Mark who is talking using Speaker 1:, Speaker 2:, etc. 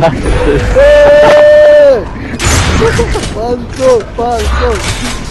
Speaker 1: desgraça. passou, passou.